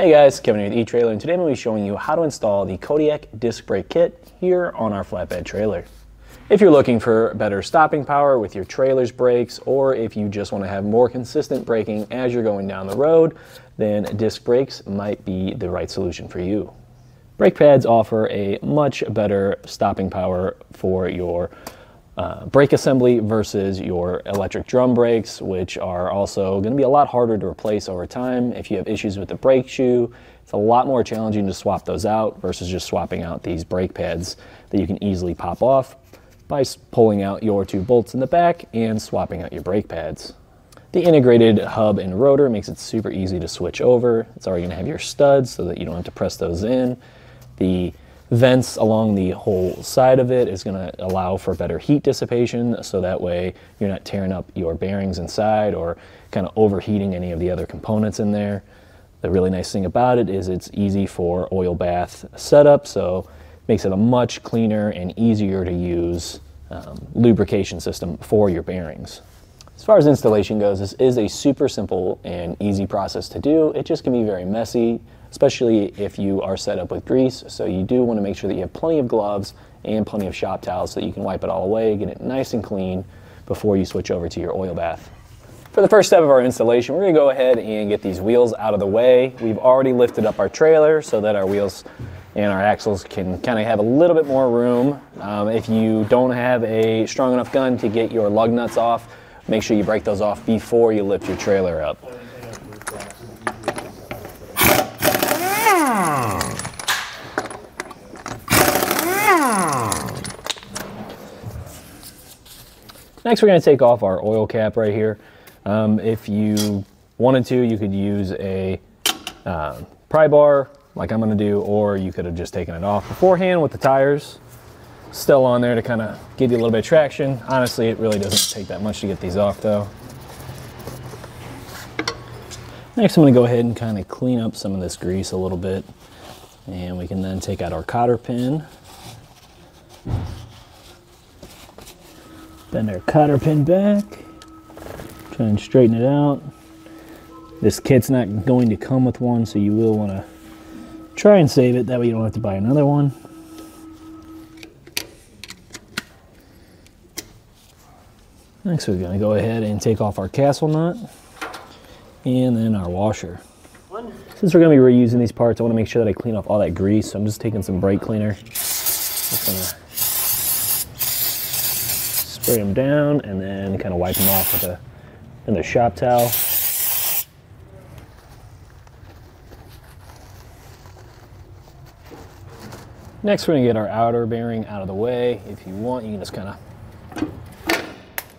Hey guys, Kevin here with eTrailer, and today I'm going to be showing you how to install the Kodiak disc brake kit here on our flatbed trailer. If you're looking for better stopping power with your trailer's brakes, or if you just want to have more consistent braking as you're going down the road, then disc brakes might be the right solution for you. Brake pads offer a much better stopping power for your uh, brake assembly versus your electric drum brakes, which are also going to be a lot harder to replace over time. If you have issues with the brake shoe, it's a lot more challenging to swap those out versus just swapping out these brake pads that you can easily pop off by pulling out your two bolts in the back and swapping out your brake pads. The integrated hub and rotor makes it super easy to switch over. It's already going to have your studs so that you don't have to press those in. The vents along the whole side of it is going to allow for better heat dissipation so that way you're not tearing up your bearings inside or kind of overheating any of the other components in there. The really nice thing about it is it's easy for oil bath setup so makes it a much cleaner and easier to use um, lubrication system for your bearings. As far as installation goes, this is a super simple and easy process to do. It just can be very messy especially if you are set up with grease. So you do want to make sure that you have plenty of gloves and plenty of shop towels so that you can wipe it all away, get it nice and clean before you switch over to your oil bath. For the first step of our installation, we're going to go ahead and get these wheels out of the way. We've already lifted up our trailer so that our wheels and our axles can kind of have a little bit more room. Um, if you don't have a strong enough gun to get your lug nuts off, make sure you break those off before you lift your trailer up. Next, we're going to take off our oil cap right here. Um, if you wanted to, you could use a uh, pry bar like I'm going to do, or you could have just taken it off beforehand with the tires still on there to kind of give you a little bit of traction. Honestly, it really doesn't take that much to get these off though. Next, I'm going to go ahead and kind of clean up some of this grease a little bit. And we can then take out our cotter pin Bend our cotter pin back. Try and straighten it out. This kit's not going to come with one, so you will want to try and save it. That way you don't have to buy another one. Next we're going to go ahead and take off our castle nut and then our washer. Since we're going to be reusing these parts, I want to make sure that I clean off all that grease. So I'm just taking some brake cleaner. Just spray them down and then kind of wipe them off with a, in the shop towel. Next, we're gonna get our outer bearing out of the way. If you want, you can just kind of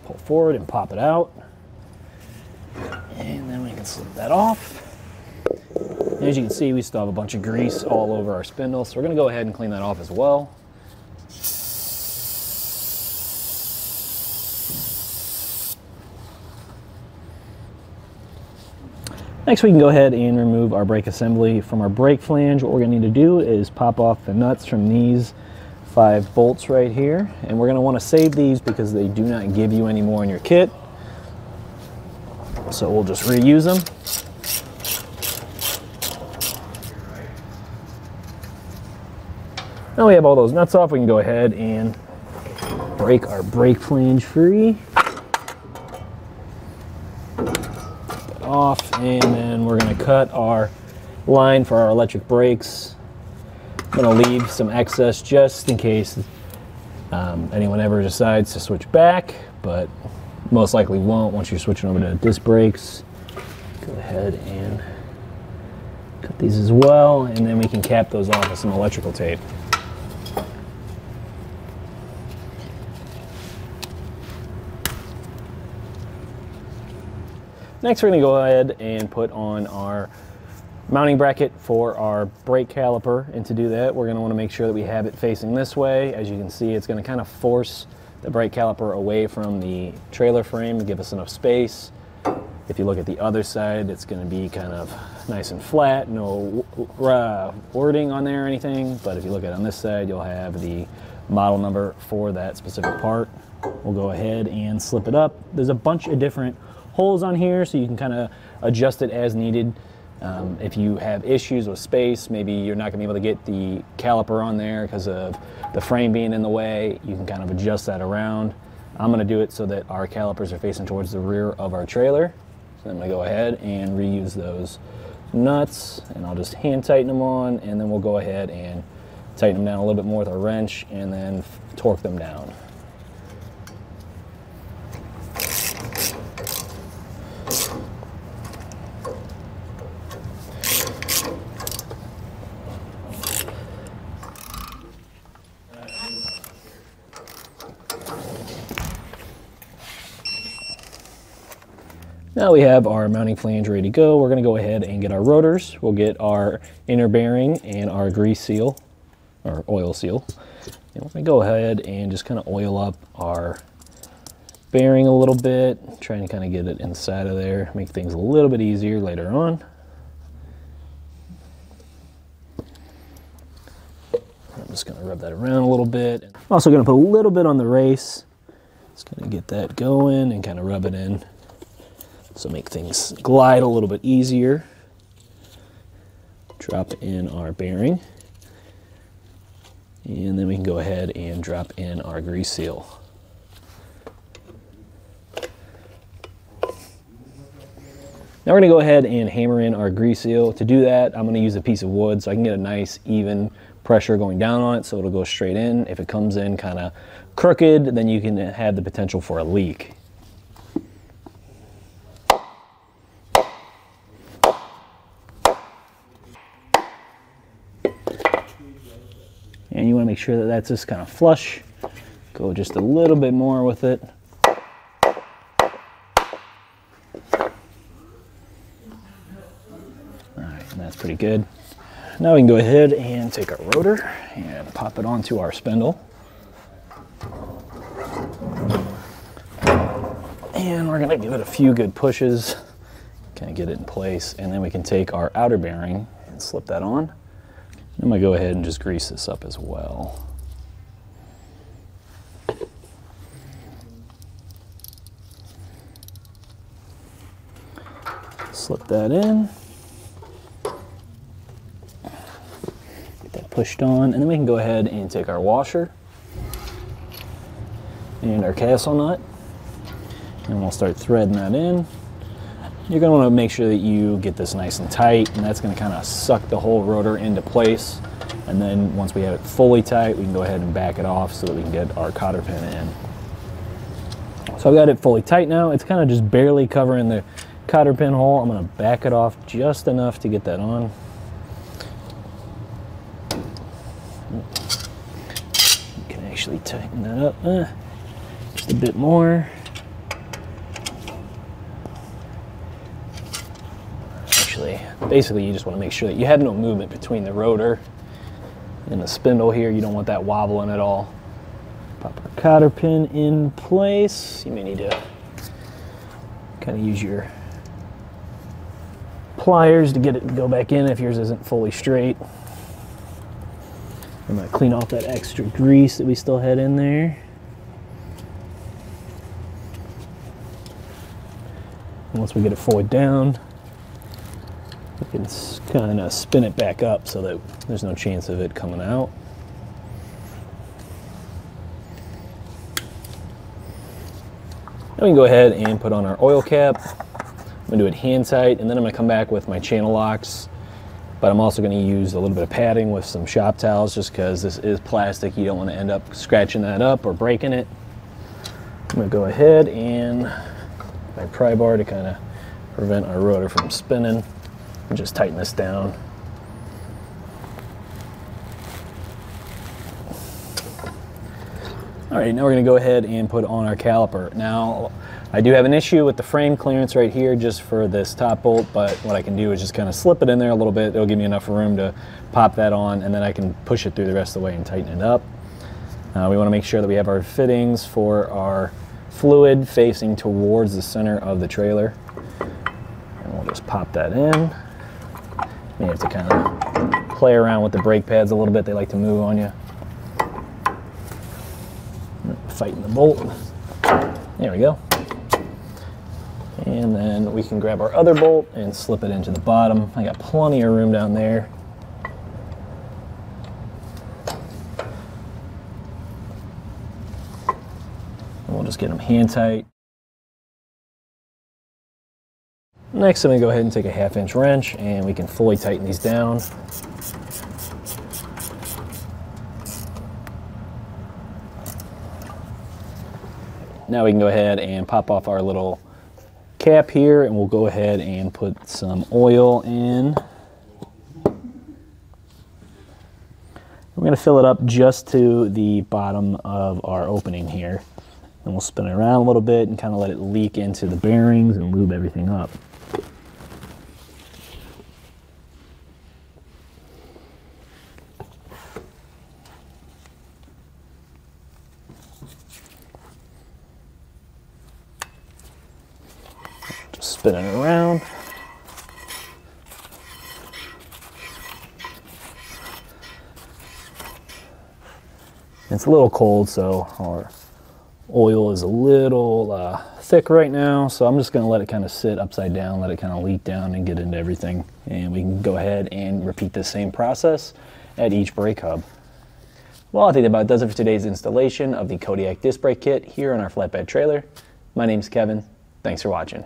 pull forward and pop it out. And then we can slip that off. as you can see, we still have a bunch of grease all over our spindle, so we're gonna go ahead and clean that off as well. Next we can go ahead and remove our brake assembly from our brake flange. What we're going to need to do is pop off the nuts from these five bolts right here. And we're going to want to save these because they do not give you any more in your kit. So we'll just reuse them. Now we have all those nuts off, we can go ahead and break our brake flange free. Off and then we're going to cut our line for our electric brakes. I'm going to leave some excess just in case um, anyone ever decides to switch back, but most likely won't once you're switching over to disc brakes. Go ahead and cut these as well, and then we can cap those off with some electrical tape. Next, we're going to go ahead and put on our mounting bracket for our brake caliper. And to do that, we're going to want to make sure that we have it facing this way. As you can see, it's going to kind of force the brake caliper away from the trailer frame to give us enough space. If you look at the other side, it's going to be kind of nice and flat, no uh, wording on there or anything. But if you look at on this side, you'll have the model number for that specific part. We'll go ahead and slip it up. There's a bunch of different holes on here so you can kind of adjust it as needed Um, if you have issues with space, maybe you're not going to be able to get the caliper on there because of the frame being in the way, you can kind of adjust that around. I'm going to do it so that our calipers are facing towards the rear of our trailer. So I'm going to go ahead and reuse those nuts and I'll just hand tighten them on and then we'll go ahead and tighten them down a little bit more with a wrench and then torque them down. Now we have our mounting flange ready to go. We're gonna go ahead and get our rotors. We'll get our inner bearing and our grease seal, or oil seal. And we're gonna go ahead and just kind of oil up our bearing a little bit, trying to kind of get it inside of there, make things a little bit easier later on. I'm just gonna rub that around a little bit. I'm also gonna put a little bit on the race. Just gonna get that going and kind of rub it in. So make things glide a little bit easier. Drop in our bearing. And then we can go ahead and drop in our grease seal. Now we're gonna go ahead and hammer in our grease seal. To do that, I'm gonna use a piece of wood so I can get a nice even pressure going down on it so it'll go straight in. If it comes in kind of crooked, then you can have the potential for a leak. And you wanna make sure that that's just kind of flush. Go just a little bit more with it. All right, that's pretty good. Now we can go ahead and take our rotor and pop it onto our spindle. And we're gonna give it a few good pushes, kind of get it in place, and then we can take our outer bearing and slip that on. I'm gonna go ahead and just grease this up as well. Slip that in. Get that pushed on. And then we can go ahead and take our washer and our castle nut. And we'll start threading that in. You're going to want to make sure that you get this nice and tight, and that's going to kind of suck the whole rotor into place. And then once we have it fully tight, we can go ahead and back it off so that we can get our cotter pin in. So I've got it fully tight now. It's kind of just barely covering the cotter pin hole. I'm going to back it off just enough to get that on. You can actually tighten that up uh, just a bit more. Actually, basically you just want to make sure that you have no movement between the rotor and the spindle here. You don't want that wobbling at all. Pop our cotter pin in place. You may need to kind of use your pliers to get it to go back in if yours isn't fully straight. I'm gonna clean off that extra grease that we still had in there. Once we get it forward down, we can kind of spin it back up so that there's no chance of it coming out. Then we can go ahead and put on our oil cap. I'm gonna do it hand tight, and then I'm gonna come back with my channel locks but I'm also going to use a little bit of padding with some shop towels just because this is plastic. You don't want to end up scratching that up or breaking it. I'm to go ahead and my pry bar to kind of prevent our rotor from spinning and just tighten this down. All right, now we're gonna go ahead and put on our caliper. Now, I do have an issue with the frame clearance right here just for this top bolt, but what I can do is just kind of slip it in there a little bit. It'll give me enough room to pop that on and then I can push it through the rest of the way and tighten it up. Uh, we wanna make sure that we have our fittings for our fluid facing towards the center of the trailer. And we'll just pop that in. You have to kind of play around with the brake pads a little bit. They like to move on you. Fighting the bolt. There we go. And then we can grab our other bolt and slip it into the bottom. I got plenty of room down there. And we'll just get them hand tight. Next, I'm gonna go ahead and take a half inch wrench and we can fully tighten these down. Now we can go ahead and pop off our little cap here and we'll go ahead and put some oil in. We're going to fill it up just to the bottom of our opening here. And we'll spin it around a little bit and kind of let it leak into the bearings and lube everything up. Just spin it around. It's a little cold, so our oil is a little uh, thick right now. So I'm just going to let it kind of sit upside down, let it kind of leak down and get into everything. And we can go ahead and repeat the same process at each brake hub. Well, I think that about does it for today's installation of the Kodiak disc brake kit here on our flatbed trailer. My name's Kevin. Thanks for watching.